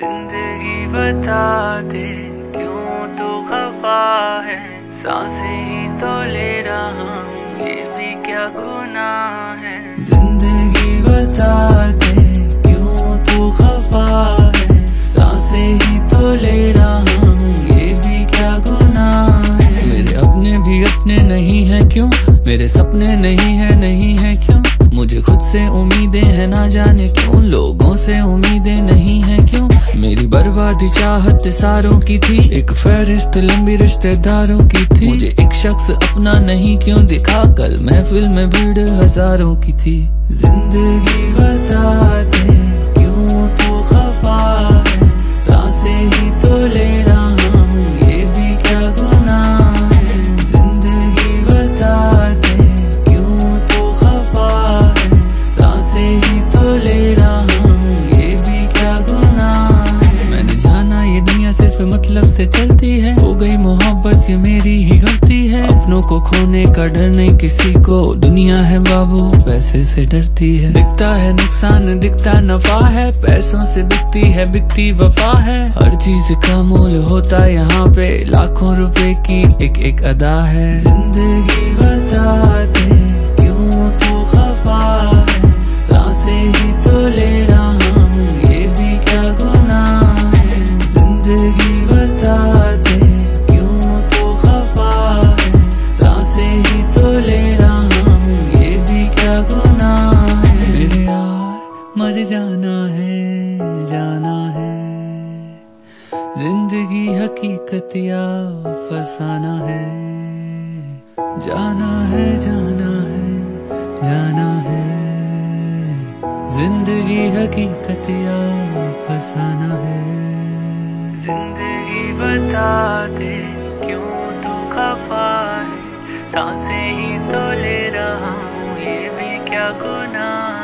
बता दे, क्यों तू खफा है? साँसें ही तो ले रहा हूँ, ये भी क्या गुनाह है? ज़िंदगी बता दे, क्यों तू खफा है? साँसें ही तो ले रहा हूँ, ये भी क्या गुनाह है? मेरे अपने भी अपने नहीं है क्यों? मेरे सपने नहीं है नहीं है क्यों? मुझे खुद से उम्मीदें हैं ना जाने क्यों? लोगों से उम्मीदें नहीं है बर्बादी चाहत सारों की थी। एक फहरिस्त, लंबी रिश्तेदारों की थी। मुझे एक शख्स अपना नहीं क्यों दिखा? कल महफिल में भीड़ हज़ारों की थी। ज़िंदगी बता से चलती है। हो गई मोहब्बत, ये मेरी ही गलती है। अपनों को खोने का डर नहीं किसी को। दुनिया है बाबू, पैसे से डरती है। दिखता है नुकसान, दिखता नफा है। पैसों से बिकती है, बिकती वफा है। हर चीज़ का मोल होता यहाँ पे। लाखों रुपए की एक एक अदा है। ज़िंदगी जाना है जाना है। ज़िंदगी हकीकत या फसाना है। जाना है जाना है जाना है। ज़िंदगी हकीकत या फसाना है। ज़िंदगी बता दे क्यों तू खफा है? साँसें ही तो ले रहा हूँ, ये भी क्या गुनाह